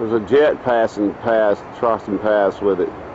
There's a jet passing past trusting Pass with it.